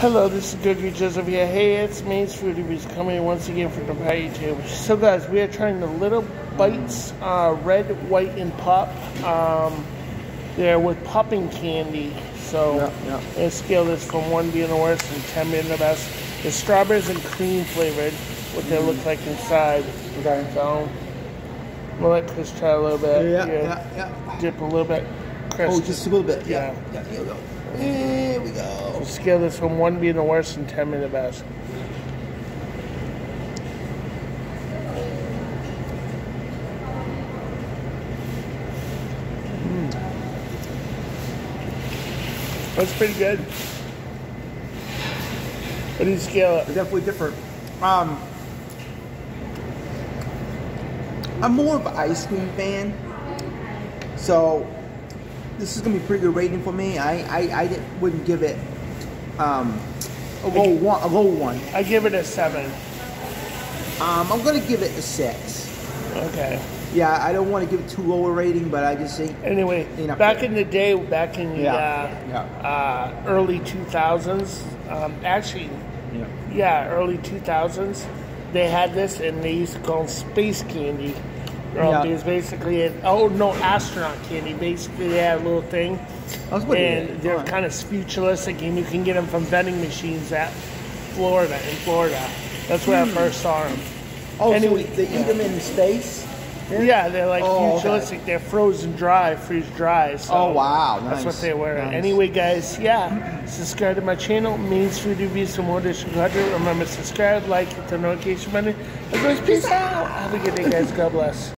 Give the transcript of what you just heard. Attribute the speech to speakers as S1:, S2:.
S1: Hello, this is Gregory Joseph here. Hey, it's Maine's Food Reviews coming once again from the Table. So, guys, we are trying the Little Bites uh, Red, White, and Pop. Um, they're with popping candy. So,
S2: Yeah, yeah.
S1: let's scale this from 1 being the worst and 10 being the best. The strawberries and cream flavored, what they look like inside.
S2: Okay.
S1: So, I'm going to let Chris try a little bit.
S2: Yeah, yeah, yeah.
S1: Dip a little bit. Chris,
S2: Oh, just a little bit. Yeah.
S1: Yeah.
S2: Yeah. Here we go. Here we go.
S1: scale this from 1 being the worst and 10 being the best. That's pretty good. What do you scale
S2: They're
S1: it?
S2: definitely different. Um, I'm more of an ice cream fan, so this is gonna be a pretty good rating for me. I I, I wouldn't give it um, a low one. A low one.
S1: I give it a 7.
S2: Um, I'm gonna give it a six.
S1: Okay.
S2: Yeah, I don't want to give it too low a rating, but I just think
S1: Anyway,
S2: You know,
S1: back in the day, back in the
S2: Yeah,
S1: uh, uh, early 2000s, um, actually,
S2: yeah.
S1: yeah, early 2000s, they had this and they used to call it space candy. Um,
S2: Yeah.
S1: Basically, a, oh no, astronaut candy. Basically, they had a little thing.
S2: That's what
S1: and they're kind of futuristic, and you can get them from vending machines at Florida, in Florida. That's where I first saw them.
S2: Oh,
S1: Anyway,
S2: so they
S1: yeah.
S2: eat them in space?
S1: Yeah, they're like
S2: Oh, okay.
S1: They're frozen dry, freeze dry. So
S2: Oh, wow,
S1: That's what they wear.
S2: nice.
S1: Anyway, guys, yeah, subscribe to my channel, Maine's Food Reviews, some more dish content. Remember, subscribe, like, hit the notification button. And guys, peace out. Have a good day, guys. God bless.